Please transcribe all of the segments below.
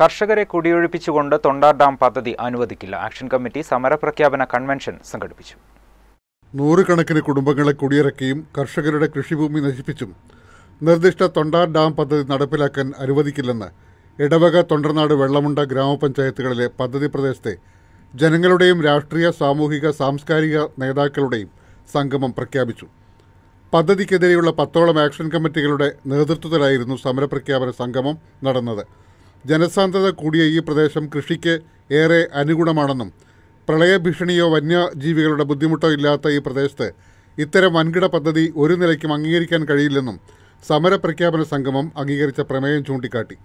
കർഷകരെ കുടിയൊഴിപ്പിച്ചുകൊണ്ട് തൊണ്ടാർ ഡാം പദ്ധതി അനുവദിക്കില്ല. ആക്ഷൻ കമ്മിറ്റി സമരപ്രഖ്യാപന കൺവെൻഷൻ സംഘടിപ്പിച്ചു. നൂറുകണക്കിന് കുടുംബങ്ങളെ കുടിയിറക്കിയും കർഷകരുടെ കൃഷിഭൂമി നശിപ്പിച്ചും നിർദ്ദിഷ്ട തൊണ്ടാർ ഡാം പദ്ധതി നടപ്പിലാക്കാൻ അനുവദിക്കില്ലെന്ന് ഇടവക തൊണ്ടർനാട് വെള്ളമുണ്ട ഗ്രാമപഞ്ചായത്തുകളിലെ പദ്ധതി പ്രദേശത്തെ ജനങ്ങളുടെയും രാഷ്ട്രീയ സാമൂഹിക സാംസ്കാരിക നേതാക്കളുടെയും സംഗമം പ്രഖ്യാപിച്ചു. പദ്ധതിക്കെതിരെയുള്ള പത്തോളം ആക്ഷൻ കമ്മിറ്റികളുടെ നേതൃത്വത്തിലായിരുന്നു സമരപ്രഖ്യാപന സംഗമം നടന്നത്. ജനസാന്ദ്രത കൂടിയ ഈ പ്രദേശം കൃഷിക്ക് ഏറെ അനുഗുണമാണെന്നും പ്രളയഭീഷണിയോ വന്യജീവികളുടെ ബുദ്ധിമുട്ടോ ഇല്ലാത്ത ഈ പ്രദേശത്ത് ഇത്തരം വൻകിട പദ്ധതി ഒരു നിലയ്ക്കും അംഗീകരിക്കാൻ കഴിയില്ലെന്നും സമരപ്രഖ്യാപന സംഗമം അംഗീകരിച്ച പ്രമേയം ചൂണ്ടിക്കാട്ടി.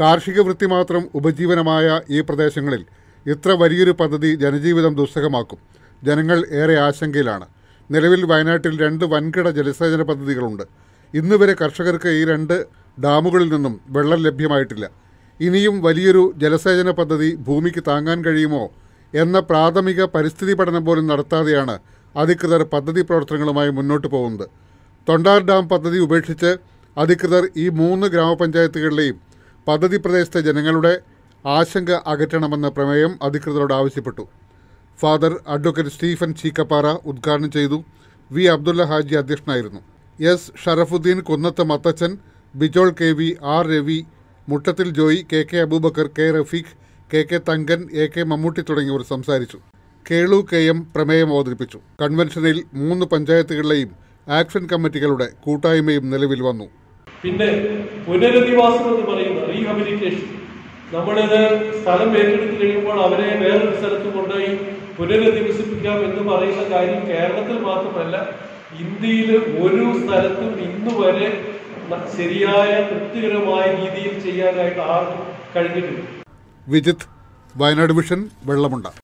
കാർഷിക വൃത്തി മാത്രം ഉപജീവനമായ ഈ പ്രദേശങ്ങളിൽ ഇത്ര വലിയൊരു പദ്ധതി ജനജീവിതം ദുസ്സഹമാക്കും. ജനങ്ങൾ ഏറെ ആശങ്കയിലാണ്. നിലവിൽ വയനാട്ടിൽ രണ്ട് വൻകിട ജലസേചന പദ്ധതികളുണ്ട്. ഇന്നുവരെ കർഷകർക്ക് ഈ രണ്ട് ഡാമുകളിൽ നിന്നും വെള്ളം ലഭ്യമായിട്ടില്ല. ഇനിയും വലിയൊരു ജലസേചന പദ്ധതി ഭൂമിക്ക് താങ്ങാൻ കഴിയുമോ എന്ന പ്രാഥമിക പരിസ്ഥിതി പഠനം പോലും നടത്താതെയാണ് അധികൃതർ പദ്ധതി പ്രവർത്തനങ്ങളുമായി മുന്നോട്ട് പോകുന്നത്. തൊണ്ടാർ ഡാം പദ്ധതി ഉപേക്ഷിച്ച് അധികൃതർ ഈ മൂന്ന് ഗ്രാമപഞ്ചായത്തുകളിലെയും പദ്ധതി പ്രദേശത്തെ ജനങ്ങളുടെ ആശങ്ക അകറ്റണമെന്ന പ്രമേയം അധികൃതരോട് ആവശ്യപ്പെട്ടു. ഫാദർ അഡ്വക്കേറ്റ് സ്റ്റീഫൻ ചീക്കപ്പാറ ഉദ്ഘാടനം ചെയ്തു. വി അബ്ദുള്ള ഹാജി അധ്യക്ഷനായിരുന്നു. S Sharafuddeen Kunnath Mathachan Bijol K V R Ravi Muttathil Joy K K Aboobacker K Rafeeq K K Thankan A K Mammootty തുടങ്ങിയവർ സംസാരിച്ചു. കേളു കെ എം പ്രമേയം അവതരിപ്പിച്ചു. കൺവെൻഷനിൽ മൂന്ന് പഞ്ചായത്തുകളിലെയും ആക്ഷൻ കമ്മിറ്റികളുടെ കൂട്ടായ്മയും നിലവിൽ വന്നു. പിന്നെ പുനരധിവാസം എന്ന് പറയുന്ന റീഹബിലിറ്റേഷൻ. നമ്മളിത് സ്ഥലം ഏറ്റെടുത്ത് കഴിയുമ്പോൾ അവരെ വേറൊരു സ്ഥലത്ത് കൊണ്ടുപോയി പുനരധിവസിപ്പിക്കാം എന്ന് പറയുന്ന കാര്യം കേരളത്തിൽ മാത്രമല്ല ഇന്ത്യയിൽ ഒരു സ്ഥലത്തും ഇന്നു വരെ ന- ശരിയായ തൃപ്തികരമായ രീതിയിൽ ചെയ്യാനായിട്ട് ആർക്കും കഴിഞ്ഞിട്ടില്ല. വിജിത് വയനാട് വിഷൻ വെള്ളമുണ്ട.